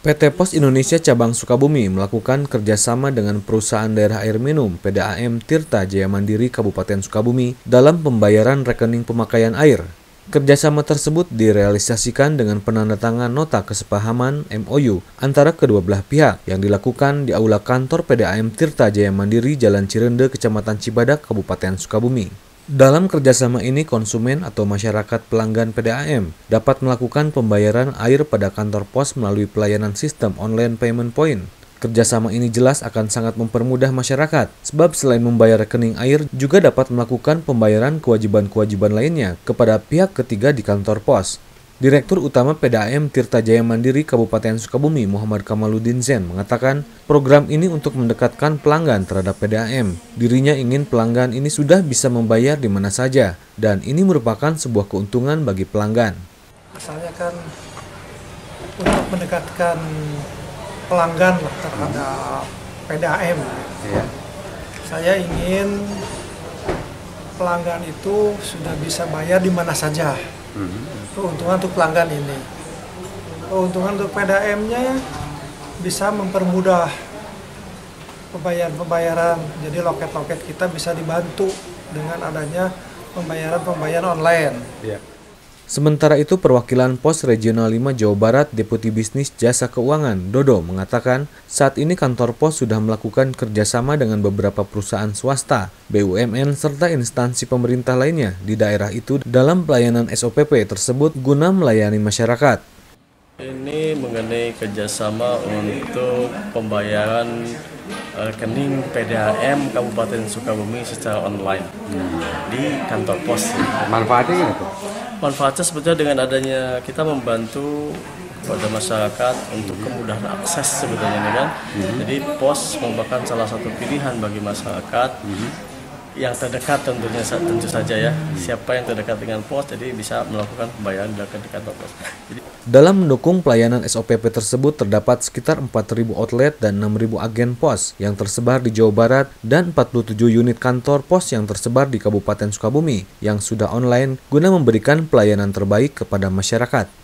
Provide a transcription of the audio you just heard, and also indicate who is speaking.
Speaker 1: PT Pos Indonesia Cabang Sukabumi melakukan kerjasama dengan perusahaan daerah air minum PDAM Tirta Jaya Mandiri Kabupaten Sukabumi dalam pembayaran rekening pemakaian air. Kerjasama tersebut direalisasikan dengan penandatangan nota kesepahaman MOU antara kedua belah pihak yang dilakukan di aula kantor PDAM Tirta Jaya Mandiri Jalan Cirende, Kecamatan Cibadak, Kabupaten Sukabumi. Dalam kerjasama ini, konsumen atau masyarakat pelanggan PDAM dapat melakukan pembayaran air pada kantor pos melalui pelayanan sistem online payment point. Kerjasama ini jelas akan sangat mempermudah masyarakat, sebab selain membayar rekening air, juga dapat melakukan pembayaran kewajiban-kewajiban lainnya kepada pihak ketiga di kantor pos. Direktur Utama PDAM Tirta Jaya Mandiri Kabupaten Sukabumi Muhammad Kamaluddin Zen mengatakan program ini untuk mendekatkan pelanggan terhadap PDAM. Dirinya ingin pelanggan ini sudah bisa membayar di mana saja dan ini merupakan sebuah keuntungan bagi pelanggan.
Speaker 2: Asalnya kan untuk mendekatkan pelanggan terhadap PDAM. Ya. Saya ingin pelanggan itu sudah bisa bayar di mana saja. Keuntungan untuk pelanggan ini. Keuntungan untuk PDAM-nya bisa mempermudah pembayaran-pembayaran jadi loket-loket kita bisa dibantu dengan adanya pembayaran-pembayaran online. Ya.
Speaker 1: Sementara itu, perwakilan Pos Regional 5 Jawa Barat Deputi Bisnis Jasa Keuangan, Dodo, mengatakan saat ini kantor pos sudah melakukan kerjasama dengan beberapa perusahaan swasta, BUMN, serta instansi pemerintah lainnya di daerah itu dalam pelayanan SOPP tersebut guna melayani masyarakat.
Speaker 3: Ini mengenai kerjasama untuk pembayaran rekening PDAM Kabupaten Sukabumi secara online hmm. di kantor pos.
Speaker 4: Manfaatnya itu?
Speaker 3: Manfaatnya sebetulnya dengan adanya kita membantu kepada masyarakat untuk kemudahan akses sebetulnya kan. Hmm. Jadi pos merupakan salah satu pilihan bagi masyarakat. Hmm yang terdekat tentunya tentu saja ya siapa yang terdekat dengan pos jadi bisa melakukan pembayaran di kantor pos. Jadi,
Speaker 1: dalam mendukung pelayanan SOPP tersebut terdapat sekitar 4.000 outlet dan 6.000 agen pos yang tersebar di Jawa Barat dan 47 unit kantor pos yang tersebar di Kabupaten Sukabumi yang sudah online guna memberikan pelayanan terbaik kepada masyarakat.